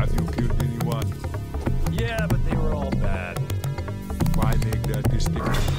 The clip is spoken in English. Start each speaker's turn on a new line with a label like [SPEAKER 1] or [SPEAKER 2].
[SPEAKER 1] Have you killed anyone?
[SPEAKER 2] Yeah, but they were all bad.
[SPEAKER 1] Why make that distinction?